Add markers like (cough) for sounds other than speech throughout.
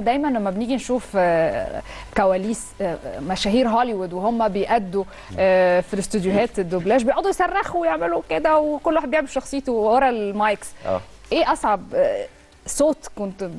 دايما لما بنيجي نشوف آه، كواليس آه، مشاهير هوليوود وهم بيأدوا آه، في الاستوديوهات الدوبلاج بيقعدوا يصرخوا ويعملوا كده وكل واحد بيعمل شخصيته ورا ال mics. آه. إيه أصعب؟ صوت كنت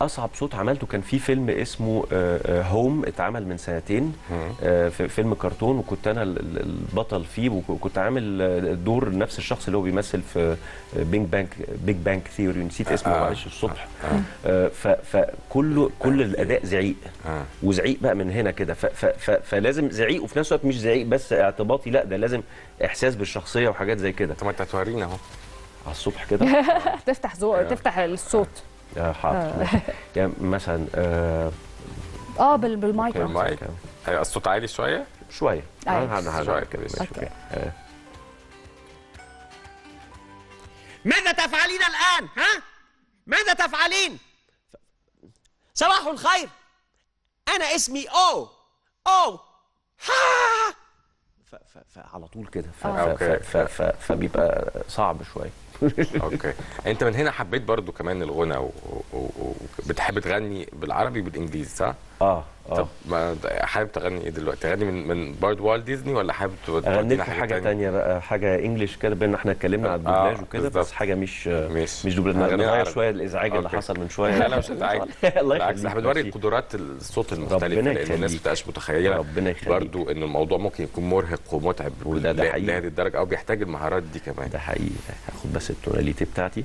أصعب صوت عملته كان في فيلم اسمه Home اتعمل من سنتين. آه، في فيلم كرتون وكنت أنا ال- ال- البطل فيه وك- وكنت عامل آه، دور نفس الشخص اللي هو بيمثل في بينج بانك بيج بانك ثيوري نسيت اسمه آه. معلش الصبح. آه، ف- فكله كل الأداء زعيق. آه. وزعيق بقى من هنا كده. ف- ف- ف- فلازم زعيق وفي نفس الوقت مش زعيق بس اعتباطي لا ده لازم إحساس بالشخصية وحاجات زي كده. طب ما أنت هتورينا أهو. على الصبح كده؟ (laughs) تفتح ذوق تفتح الصوت. آه، حاضر ماشي. (laughs) يعني مثلا آه، آه بالمايك. آه. المايك. هيبقى الصوت عالي شوية شوية. آه، شوية كده. آه. ماذا تفعلين الآن؟ ها؟ ماذا تفعلين؟ صباح الخير أنا اسمي أو أو ها فعلى طول كده ف- آه. فبيبقى صعب شوية (laughs) أوكي أنت من هنا حبيت برضو كمان الغنى وبتحب تغني بالعربي بالانجليزي صح؟ آه طب آه ما حابب تغني إيه دلوقتي؟ تغني من من برضو والت ديزني ولا حابب أغنيت في حاجة تانية بقى حاجة انجلش كده بان إحنا اتكلمنا على آه، الدوبلاج وكده بالظبط. بس حاجة مش ماشي. مش دوبلاج نغير. شوية الإزعاج اللي. حصل من (laughs) شوية لا لا مش (laughs) الله بالعكس إحنا بنوري. قدرات الصوت المختلفه لأن الناس يخليك. بتبقاش متخيلة ربنا يخليك. برضو إن الموضوع ممكن يكون مرهق ومتعب وده- ده ل- حقيقي. لهذه الدرجة أو بيحتاج المهارات دي كمان ده حقيقي هاخد بس التوناليتي بتاعتي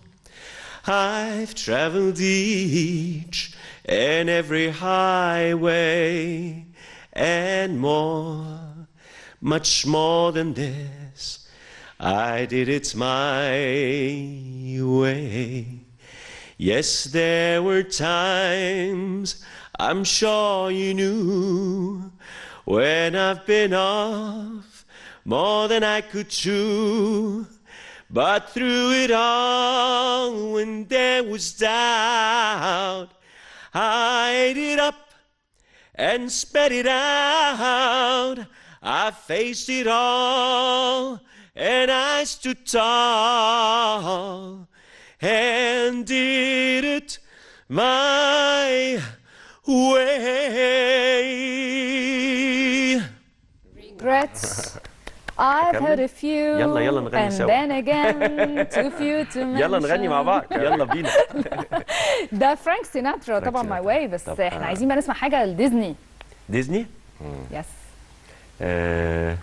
I've traveled each and every highway and more, much more than this. I did it my way. Yes, there were times I'm sure you knew when I've been off more than I could chew. But through it all, when there was doubt, I ate it up and spat it out. I faced it all and I stood tall and did it my way. regrets I've had a few يلا- يلا نغني and سوا. then again (laughs) too few to يلا نغني مع mention. بعض. يلا بينا. (laughs) ده فرانك سيناترا طبعا My. Way بس إحنا آه. عايزين بقى نسمع حاجة لديزني. ديزني؟ yes آه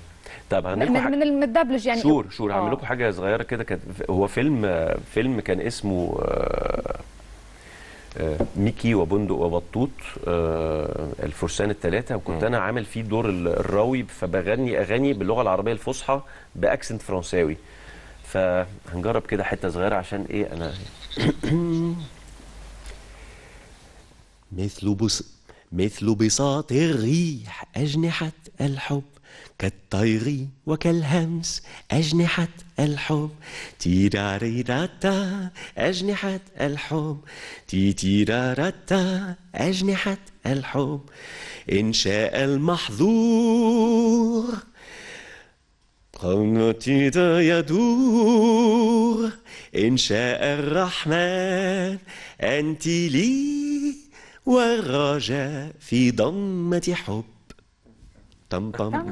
طب من, هنلكم من المدبلج يعني. sure sure. هعمل آه. لكم حاجة صغيرة كده. كانت هو فيلم فيلم كان اسمه ميكي وبندق وبطوط آه، الفرسان الثلاثه وكنت أنا عامل فيه دور ال- الراوي فبغني أغاني باللغة العربية الفصحى ب accent فرنساوي. فهنجرب كده حتة صغيرة عشان إيه أنا (coughs) مثل بس مثل بساط الريح أجنحة الحب. كالطير وكالهمس أجنحة الحب. تيراريراتا أجنحة الحب. تيتيرارتا أجنحة الحب. إن شاء المحظور قنوتي يدور. إن شاء الرحمن أنت لي. والرجاء في ضمة حب طم طم.